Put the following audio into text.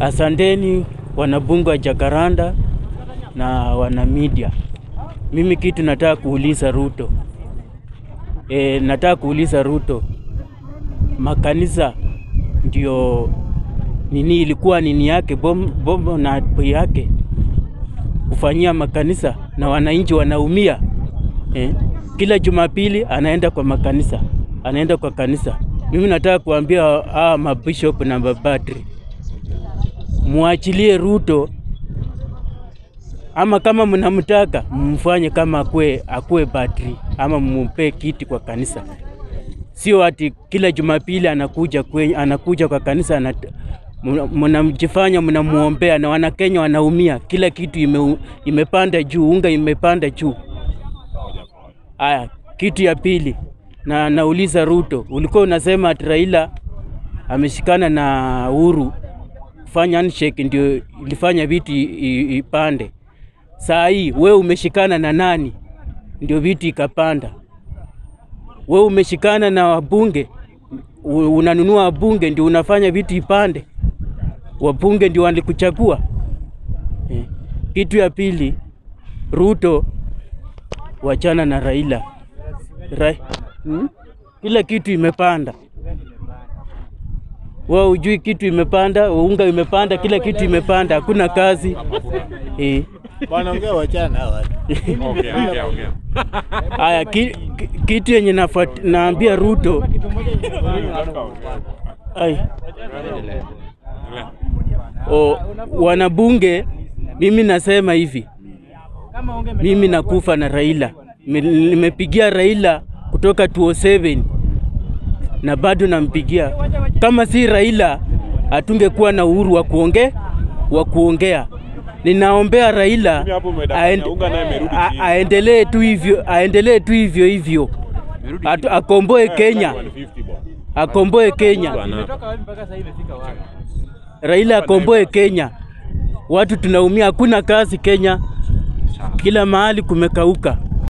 Asanteni wanabungu wa Jakaranda na wana media. Mimi kitu nataka kuuliza Ruto. E, nataka kuuliza Ruto, makanisa ndio nini ilikuwa nini yake bom, bombo na yake kufanyia makanisa na wananchi wanaumia e? Kila Jumapili anaenda kwa makanisa, anaenda kwa kanisa. Mimi nataka kuambia hawa mabishop na mapadri muachilie Ruto, ama kama mnamtaka mfanye kama akue, akue padri ama mumpe kiti kwa kanisa, sio ati kila Jumapili anakuja kwenye, anakuja kwa kanisa anat, mnamjifanya mnamuombea na Wanakenya wanaumia, kila kitu ime, imepanda juu, unga imepanda juu. Aya, kitu ya pili na nauliza Ruto, ulikuwa unasema ati Raila ameshikana na Uhuru kufanya handshake ndio ilifanya vitu ipande. Saa hii we umeshikana na nani ndio vitu ikapanda? We umeshikana na wabunge, unanunua wabunge ndio unafanya vitu ipande? Wabunge ndio walikuchagua eh. Kitu ya pili, Ruto wachana na Raila Ra hmm? Kila kitu imepanda, wao ujui kitu imepanda, unga imepanda, kila kitu imepanda, hakuna kazi eh. Bwana ongea wachana hawa. Okay, okay, okay. Haya ki, ki, kitu yenye naambia Ruto ai, o, wanabunge, mimi nasema hivi, mimi nakufa na Raila. Nimepigia Raila kutoka 2007 na bado nampigia. Kama si Raila hatungekuwa na uhuru wa kuongea wa kuongea. Ninaombea Raila aendelee tu hivyo, aendelee tu hivyo hivyo, akomboe Kenya, akomboe Kenya. Raila akomboe Kenya. Watu tunaumia, hakuna kazi Kenya, kila mahali kumekauka.